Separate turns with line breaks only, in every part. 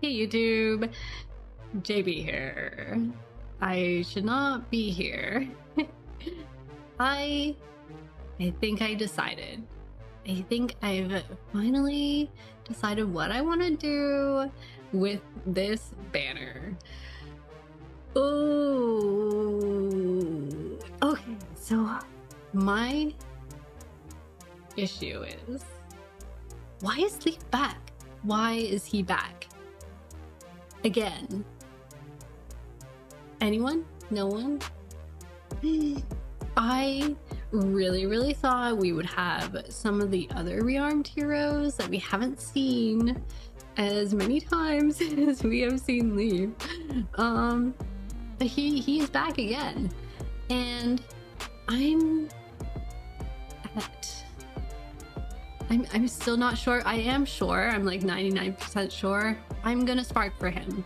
Hey YouTube, JB here. I should not be here. I I think I decided. I think I've finally decided what I want to do with this banner. Ooh. Okay, so my issue is why is Leif back? Why is he back? Again. Anyone? No one? I really, really thought we would have some of the other rearmed heroes that we haven't seen as many times as we have seen Leif. Um, but he he is back again, and I'm at. I'm I'm still not sure. I am sure. I'm like 99% sure. I'm gonna spark for him.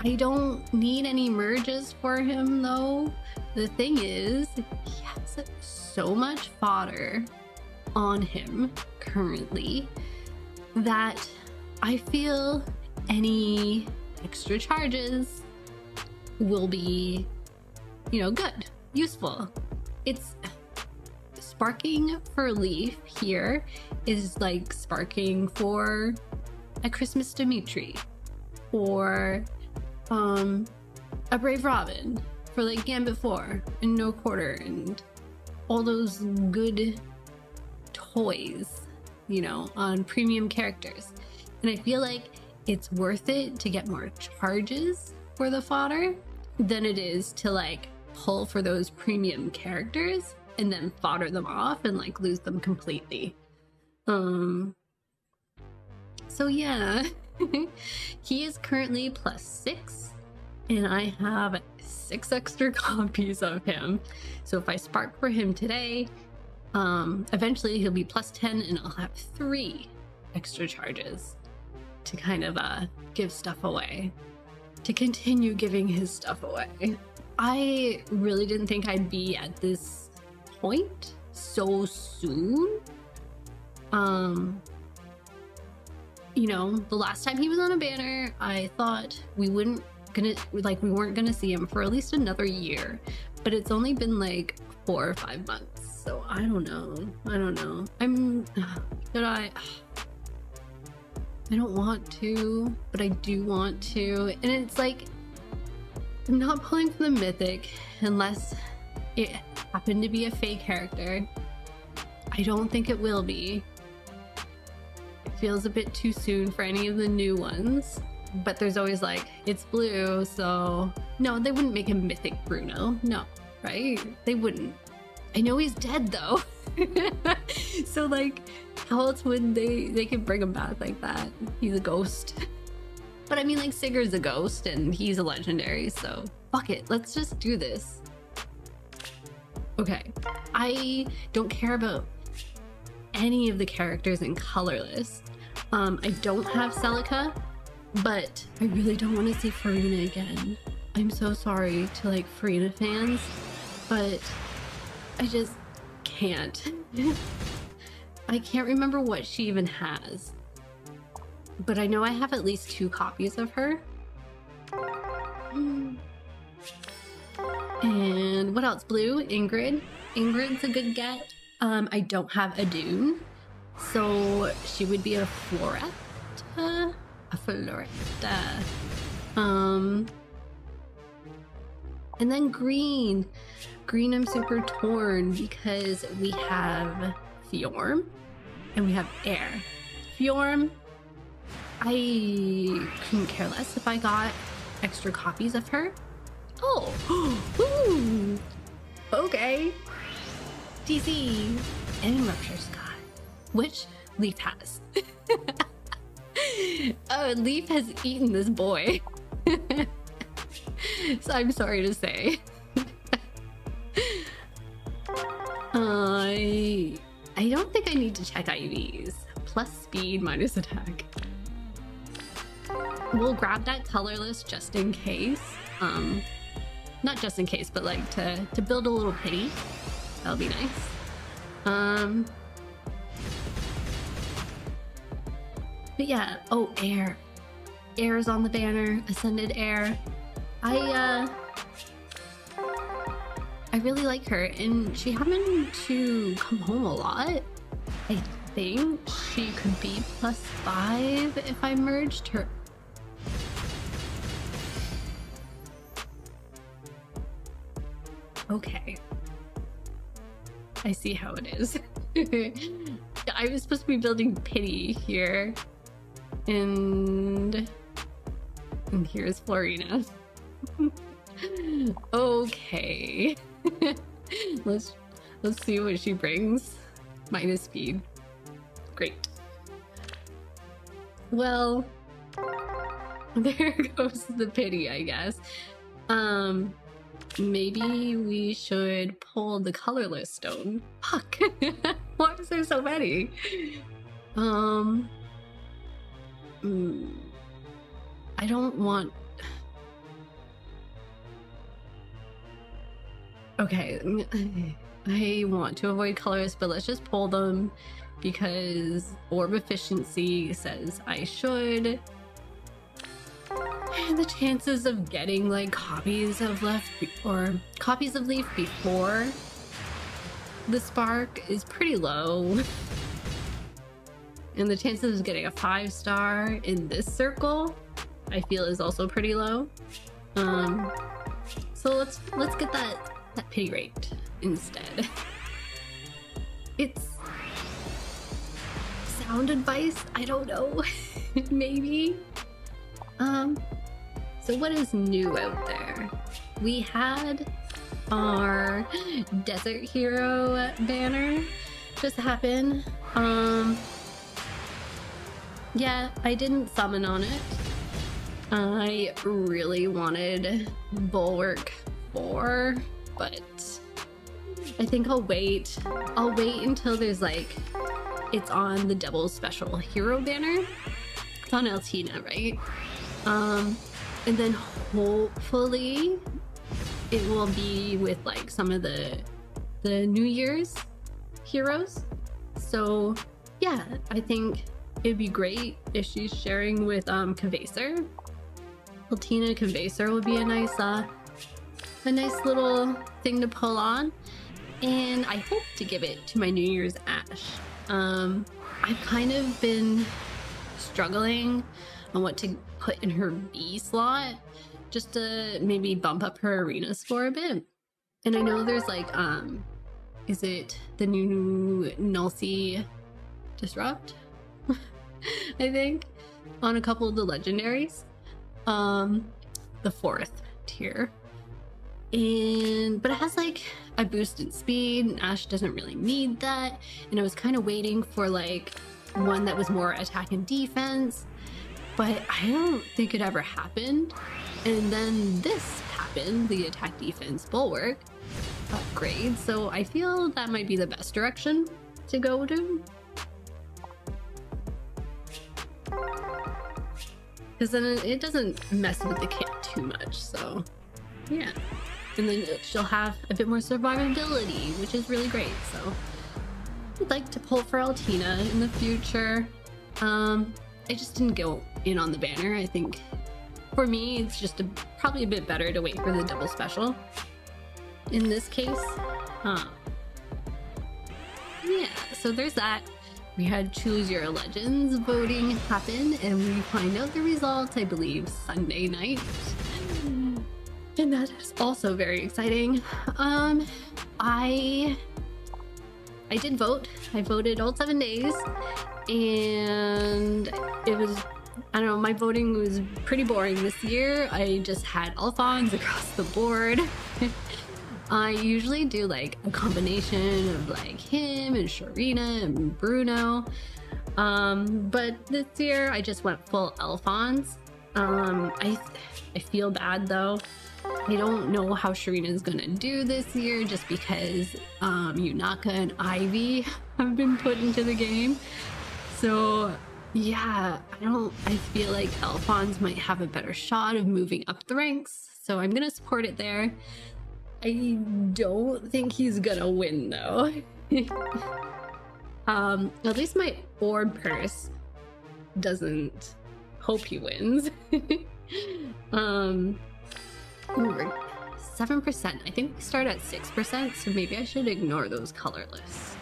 I don't need any merges for him though. The thing is, he has so much fodder on him currently that I feel any extra charges will be, you know, good, useful. It's sparking for Leif here is like sparking for a Christmas Dimitri or um a Brave Robin for like Gambit 4 and No Quarter and all those good toys, you know, on premium characters. And I feel like it's worth it to get more charges for the fodder than it is to like pull for those premium characters and then fodder them off and like lose them completely. Um so yeah, he is currently plus 6 and I have 6 extra copies of him. So if I spark for him today, um eventually he'll be plus 10 and I'll have 3 extra charges to kind of uh give stuff away to continue giving his stuff away. I really didn't think I'd be at this point so soon. Um, you know, the last time he was on a banner, I thought we wouldn't gonna like we weren't gonna see him for at least another year, but it's only been like four or five months. So I don't know. I don't know. I'm should I I don't want to, but I do want to. And it's like, I'm not pulling for the mythic unless it happened to be a fake character. I don't think it will be. Feels a bit too soon for any of the new ones. But there's always like, it's blue, so. No, they wouldn't make a mythic Bruno. No, right? They wouldn't. I know he's dead though. so like how else would they they could bring him back like that? He's a ghost. But I mean like Sigurd's a ghost and he's a legendary, so fuck it, let's just do this. Okay. I don't care about any of the characters in colorless. Um, I don't have Celica, but I really don't want to see Florina again. I'm so sorry to like Florina fans, but I just can't. I can't remember what she even has. But I know I have at least two copies of her. And what else? Blue, Ingrid. Ingrid's a good get. Um, I don't have a Dune. So she would be a Floretta. A Floretta. Um, and then green. Green, I'm super torn because we have Fjorm and we have Eir. Fjorm, I couldn't care less if I got extra copies of her. Oh, ooh, okay. DC and Rupture Sky, which Leif has. oh, Leif has eaten this boy. so I'm sorry to say. I I don't think I need to check IVs. Plus speed minus attack. We'll grab that colorless just in case. Um, not just in case, but like to to build a little pity. That'll be nice. Um, but yeah. Oh, Eir. Eir is on the banner, Ascended Eir. I uh I really like her and she happened to come home a lot. I think she could be plus five if I merged her. Okay. I see how it is. I was supposed to be building pity here. And and here's Florina. okay. let's let's see what she brings. Minus speed. Great. Well, there goes the pity, I guess. Um maybe we should pull the colorless stone. Fuck. Why is there so many? Um mm, I don't want Okay, I want to avoid colors, but let's just pull them because orb efficiency says I should. And the chances of getting like copies of left or copies of Leif before the spark is pretty low. And the chances of getting a five star in this circle, I feel is also pretty low. Um, so let's let's get that that pity rate instead. It's sound advice. I don't know. Maybe. Um. So what is new out there? We had our Desert Hero banner just happen. Um. Yeah, I didn't summon on it. I really wanted Bulwark 4, but I think I'll wait. I'll wait until there's like, it's on the double special hero banner. It's on Altina, right? Um, and then hopefully it will be with like some of the the New Year's heroes. So yeah, I think it'd be great if she's sharing with um Kvasir. Altina Kvasir would be a nice uh a nice little thing to pull on. And I hope to give it to my New Year's Ash. Um I've kind of been struggling on what to put in her B slot just to maybe bump up her arena score a bit. And I know there's like um is it the new Null C-Disrupt? I think, on a couple of the legendaries. Um, the fourth tier. And, but it has like a boost in speed. Ash doesn't really need that. And I was kind of waiting for like one that was more attack and defense, but I don't think it ever happened. And then this happened, the attack defense bulwark upgrade. So I feel that might be the best direction to go to. Because then it doesn't mess with the kit too much, so yeah. And then she'll have a bit more survivability, which is really great, so I'd like to pull for Altina in the future. Um, I just didn't go in on the banner. I think for me, it's just a, probably a bit better to wait for the double special. In this case, huh. Yeah, so there's that we had Choose Your Legends voting happen, and we find out the results, I believe, Sunday night. And that is also very exciting. Um, I I did vote. I voted all seven days, and it was I don't know. My voting was pretty boring this year. I just had Alfonse across the board. I usually do like a combination of like him and Sharena and Bruno. Um, but this year I just went full Alfonse. Um, I I feel bad though. I don't know how Sharena is gonna do this year just because um, Yunaka and Ivy have been put into the game. So yeah, I don't. I feel like Alfonse might have a better shot of moving up the ranks. So I'm gonna support it there. I don't think he's gonna win though. um, at least my orb purse doesn't hope he wins. um, seven percent. I think we start at six percent, so maybe I should ignore those colorless.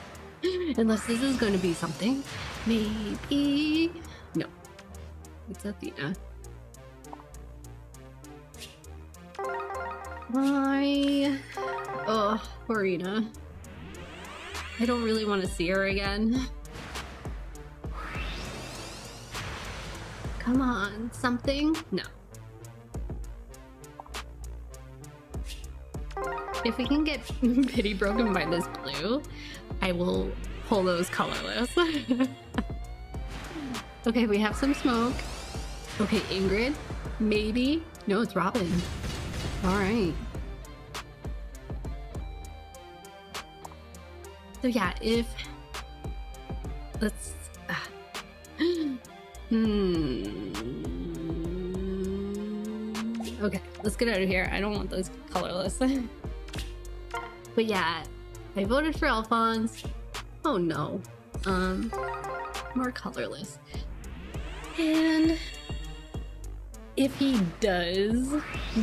Unless this is going to be something. Maybe no. It's Athena. Why? Oh, Marina. I don't really want to see her again. Come on, something? No. If we can get pity broken by this blue, I will pull those colorless. okay, we have some smoke. Okay, Ingrid, maybe. No, it's Robin. All right. So yeah, if let's. Uh, hmm. Okay, let's get out of here. I don't want those colorless. but yeah, I voted for Alfonse. Oh no. Um, more colorless. And if he does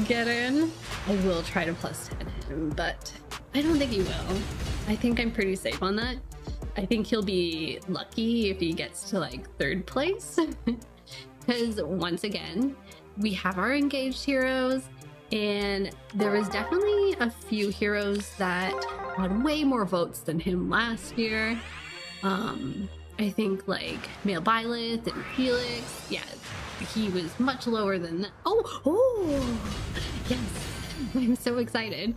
get in, I will try to plus 10 him, but I don't think he will. I think I'm pretty safe on that. I think he'll be lucky if he gets to like third place. Because once again, we have our engaged heroes, and there was definitely a few heroes that had way more votes than him last year. Um, I think like Male Byleth and Felix. Yeah, he was much lower than that. Oh, oh, yes. I'm so excited.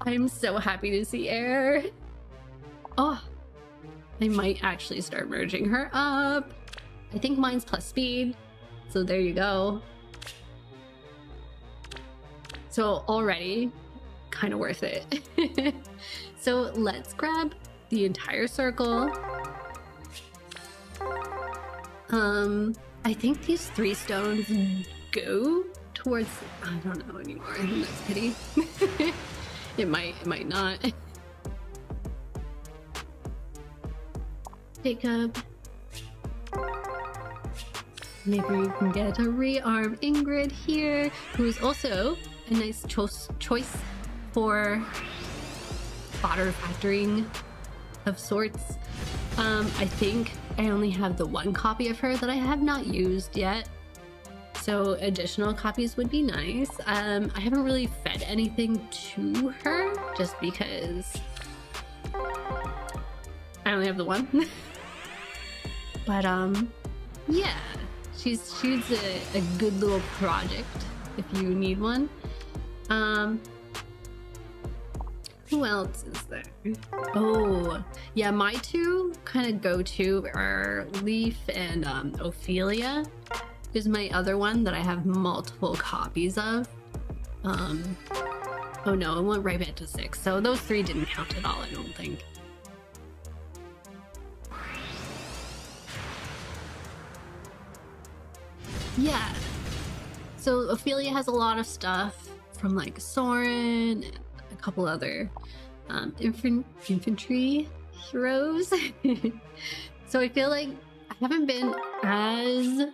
I'm so happy to see Eir. Oh, I might actually start merging her up. I think mine's plus speed. So there you go. So already kind of worth it. so let's grab the entire circle. Um, I think these three stones go towards, I don't know anymore. That's pity. it might, it might not. Jakob. Maybe we can get a rearm Ingrid here, who is also a nice cho choice for fodder factoring of sorts. Um, I think I only have the one copy of her that I have not used yet. So additional copies would be nice. Um, I haven't really fed anything to her just because I only have the one. But um, yeah, she's she's a, a good little project if you need one. Um, who else is there? Oh, yeah, my two kind of go to are Leif and um, Ophelia. Is my other one that I have multiple copies of. Um, oh no, it went right back to six. So those three didn't count at all, I don't think. Yeah. So Ophelia has a lot of stuff from like Soren and couple other um, infant- infantry heroes. so I feel like I haven't been as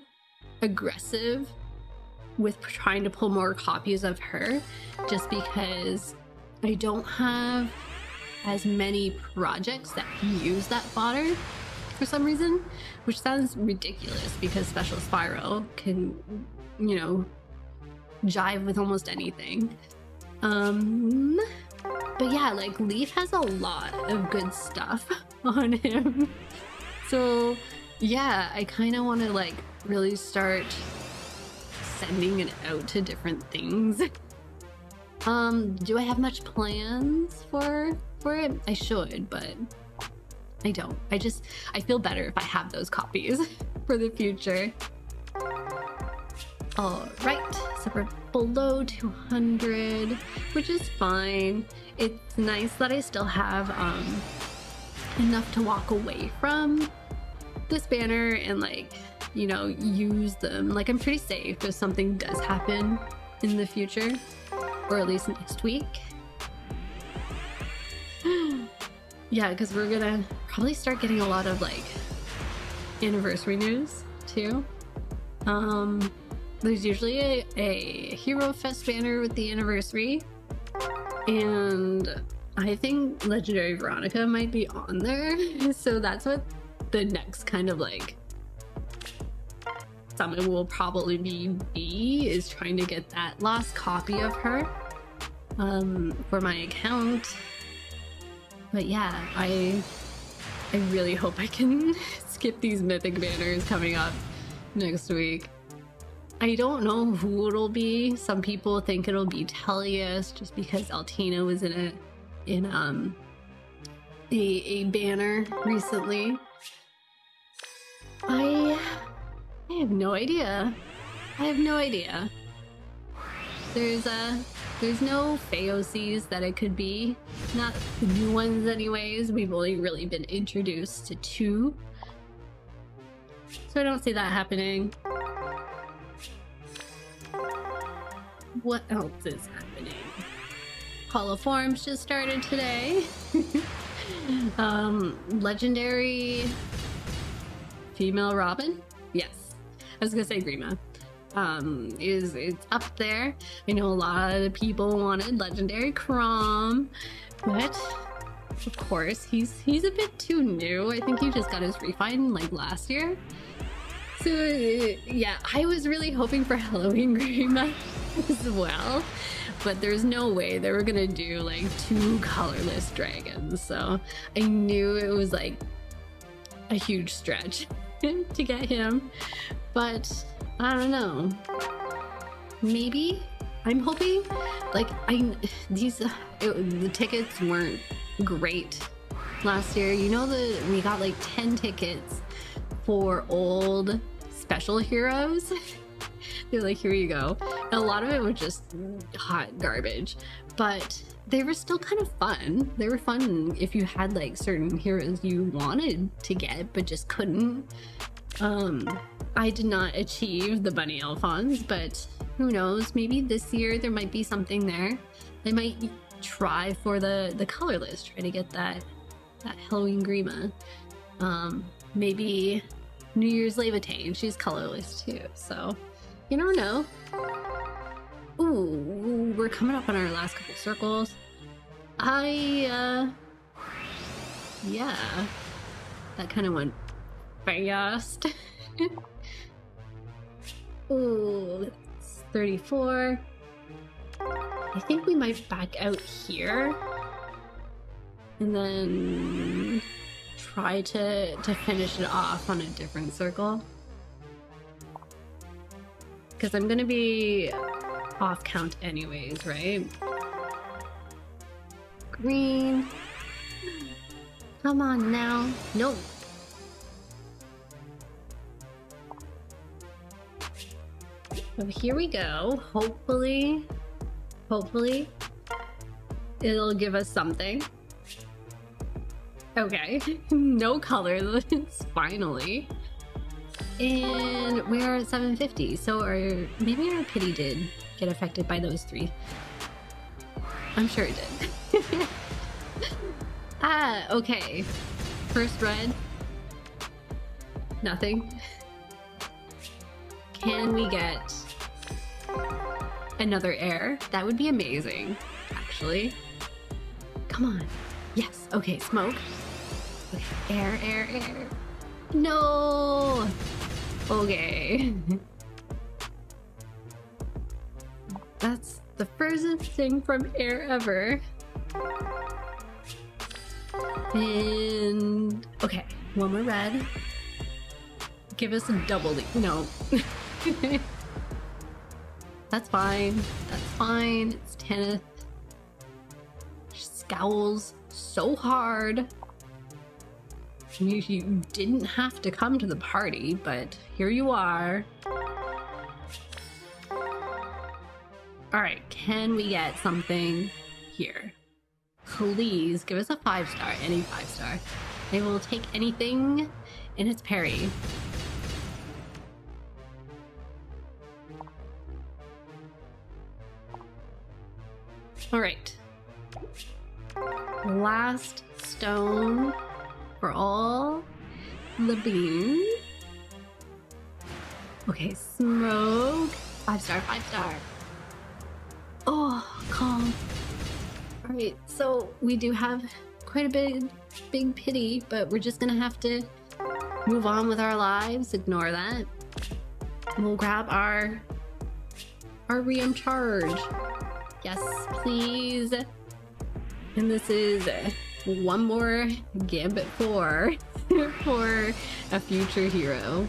aggressive with trying to pull more copies of her just because I don't have as many projects that use that fodder for some reason, which sounds ridiculous because Special Spiral can, you know, jive with almost anything. Um, but yeah, like Leif has a lot of good stuff on him. So yeah, I kind of want to like really start sending it out to different things. Um, do I have much plans for for it? I should, but I don't. I just, I feel better if I have those copies for the future. All right, below 200, which is fine. It's nice that I still have um, enough to walk away from this banner and like, you know, use them. Like I'm pretty safe if something does happen in the future, or at least next week. Yeah, because we're gonna probably start getting a lot of like anniversary news too. Um, there's usually a, a Hero Fest banner with the anniversary, and I think Legendary Veronica might be on there. So that's what the next kind of like summon will probably be is trying to get that last copy of her um, for my account. But yeah, I I really hope I can skip these mythic banners coming up next week. I don't know who it'll be. Some people think it'll be Tellius just because Altina was in a in um a, a banner recently. I I have no idea. I have no idea. There's a there's no Phaoses that it could be. Not the new ones anyways. We've only really been introduced to two. So I don't see that happening. What else is happening? Hall of Forms just started today. um, legendary female Robin? Yes. I was gonna say Grima. Um, is it's up there. I know a lot of people wanted legendary Chrom, but of course he's he's a bit too new. I think he just got his refine like last year. So yeah, I was really hoping for Halloween Grima as well, but there's no way they were gonna do like two colorless dragons. So I knew it was like a huge stretch to get him, but I don't know. Maybe I'm hoping. Like I these uh, it, the tickets weren't great last year. You know the we got like 10 tickets for old special heroes. They're like, here you go. And a lot of it was just hot garbage, but they were still kind of fun. They were fun if you had like certain heroes you wanted to get but just couldn't. Um, I did not achieve the bunny Alfonse, but who knows? Maybe this year there might be something there. They might try for the the colorless, try to get that that Halloween Grima. Um, maybe New Year's Levitane. She's colorless too, so you never know. Ooh, we're coming up on our last couple circles. I, uh, yeah, that kind of went fast. Ooh, it's 34. I think we might back out here. And then try to, to finish it off on a different circle. Because I'm going to be off count anyways, right? Green. Come on now. Nope. So here we go. Hopefully, hopefully, it'll give us something. Okay, no colors, finally. And we're at 750, so our maybe our pity did get affected by those three. I'm sure it did. ah, okay. First red. Nothing. Can we get another Eir? That would be amazing, actually. Come on. Yes. Okay, smoke. Eir, Eir, Eir. No! Okay. That's the furthest thing from Eir ever. And okay, one more red. Give us a double leap. No. That's fine. That's fine. It's Tanith. Scowls so hard. You, you didn't have to come to the party, but here you are. Alright, can we get something here? Please give us a five star, any five star. They will take anything in its parry. Alright. Last stone for all the beans. Okay, smoke. Five star, five star. Oh, calm. All right, so we do have quite a big, big pity, but we're just gonna have to move on with our lives. Ignore that. We'll grab our our Ream charge. Yes, please. And this is one more Gambit 4 for a future hero.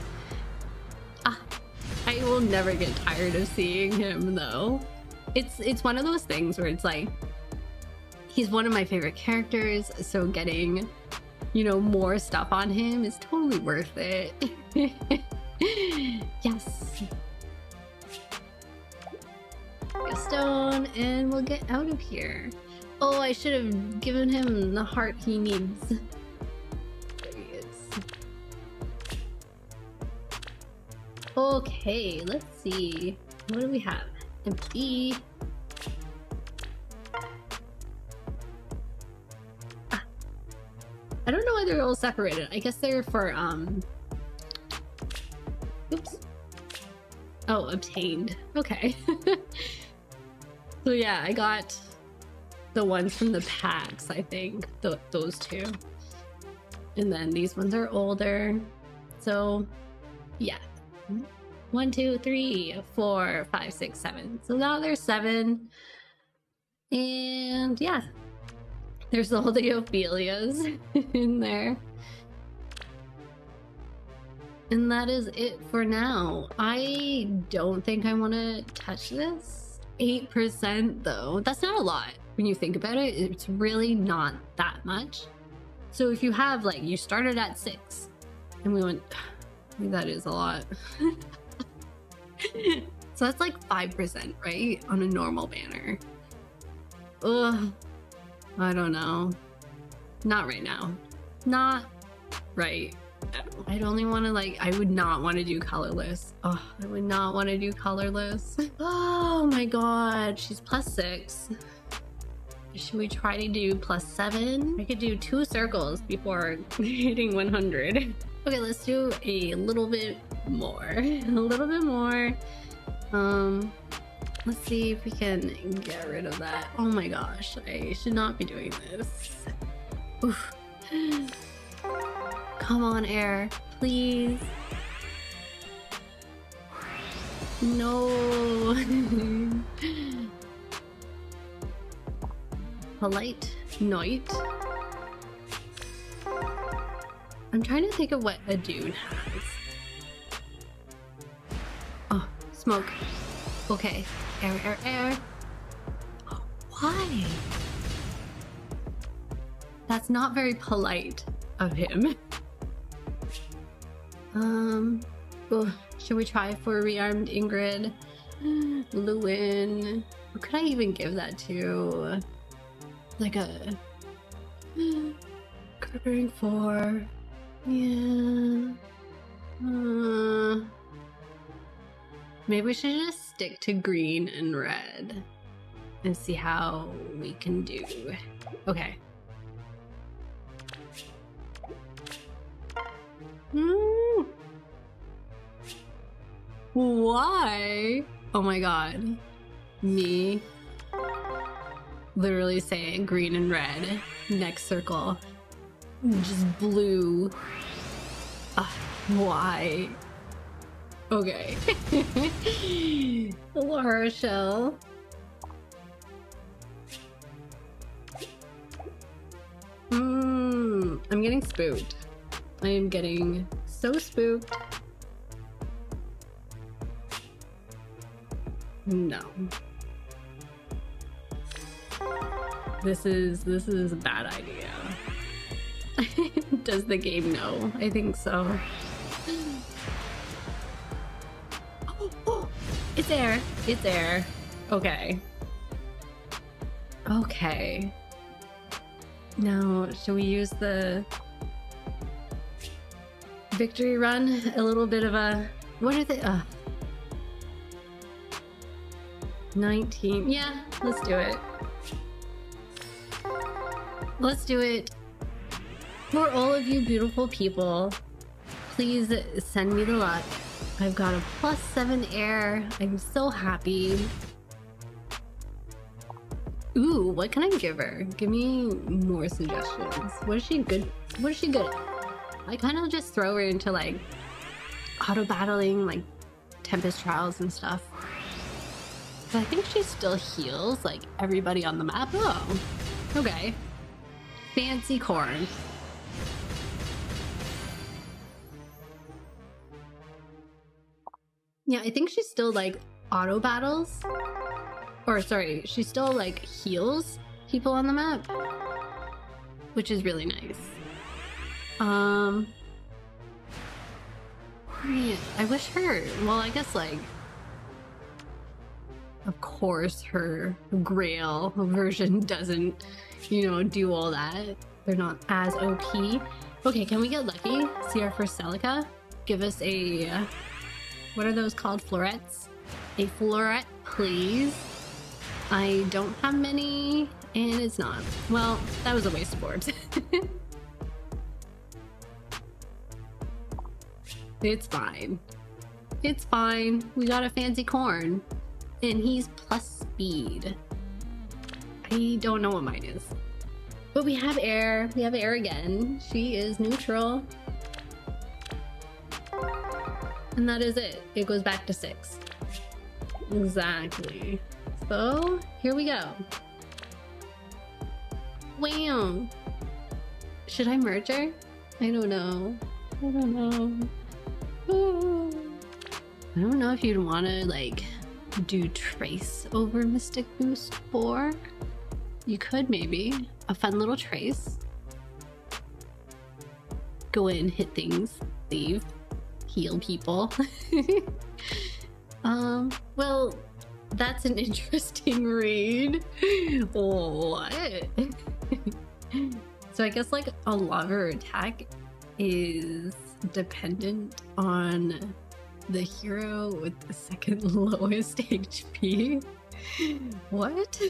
I will never get tired of seeing him though. It's it's one of those things where it's like he's one of my favorite characters, so getting you know more stuff on him is totally worth it. yes. A stone and we'll get out of here. Oh, I should have given him the heart he needs. Okay, let's see. What do we have? Empty. Ah. I don't know why they're all separated. I guess they're for, um... Oops. Oh, obtained. Okay. so yeah, I got the ones from the packs, I think. Th those two. And then these ones are older. So, yeah. One, two, three, four, five, six, seven. So now there's seven. And yeah. There's all the Ophelias in there. And that is it for now. I don't think I want to touch this. 8% though. That's not a lot when you think about it, it's really not that much. So if you have like you started at six, and we went, that is a lot. so that's like five percent, right, on a normal banner. Ugh, I don't know. Not right now. Not right. I'd only want to like I would not want to do colorless. Oh, I would not want to do colorless. Oh my god, she's plus six. Should we try to do plus seven? We could do two circles before hitting 100. Okay, let's do a little bit more. A little bit more. Um, let's see if we can get rid of that. Oh my gosh, I should not be doing this. Oof. Come on, Eir, please. No. polite night. I'm trying to think of what a dude has. Oh, smoke. Okay. Eir, Eir, Eir. Oh, why? That's not very polite of him. um, oh, should we try for rearmed Ingrid? Lewyn. Who could I even give that to? like a covering for yeah uh, maybe we should just stick to green and red and see how we can do okay mm. why oh my god me literally saying green and red. Next circle. Just blue. Uh, why? Okay. Laura shell. Mmm, I'm getting spooked. I am getting so spooked. No. This is this is a bad idea. Does the game know? I think so. It's there. It's there. Okay. Okay. Now, should we use the victory run? A little bit of a what are they? Uh, 19. Yeah, let's do it. Let's do it. For all of you beautiful people, please send me the luck. I've got a plus seven Eir. I'm so happy. Ooh, what can I give her? Give me more suggestions. What is she good? What is she good at? I kind of just throw her into like auto battling, like Tempest Trials and stuff. But I think she still heals like everybody on the map. Oh, okay. Fancy corn. Yeah, I think she still like auto battles. Or sorry, she still like heals people on the map. Which is really nice. Um I wish her well I guess like of course her grail version doesn't, you know, do all that. They're not as OP. Okay, can we get lucky? See our first Celica? Give us a what are those called? Florets? A floret, please. I don't have many, and it's not. Well, that was a waste of orbs. it's fine. It's fine. We got a fancy corn. And he's plus speed. I don't know what mine is. But we have Eir. We have Eir again. She is neutral. And that is it. It goes back to six. Exactly. So, here we go. Wham! Should I merge her? I don't know. I don't know. I don't know if you'd want to, like, do Trace over Mystic Boost 4. You could, maybe. A fun little Trace. Go in, hit things, leave heal people. um, well, that's an interesting read. What? so I guess like a lover attack is dependent on the hero with the second lowest HP. What?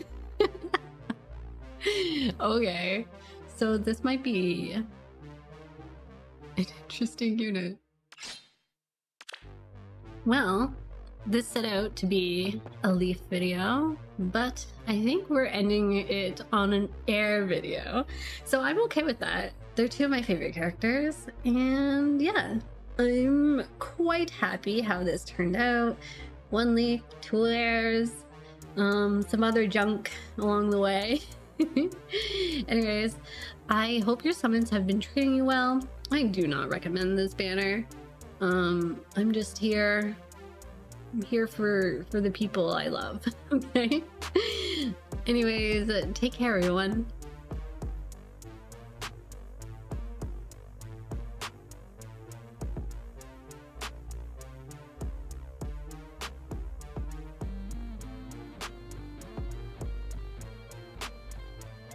okay, so this might be an interesting unit. Well, this set out to be a Leif video, but I think we're ending it on an Eir video. So I'm okay with that. They're two of my favorite characters, and yeah, I'm quite happy how this turned out. One Leif, two Eirs, um, some other junk along the way. Anyways, I hope your summons have been treating you well. I do not recommend this banner. Um, I'm just here. I'm here for for the people I love. Okay. Anyways, take care, everyone.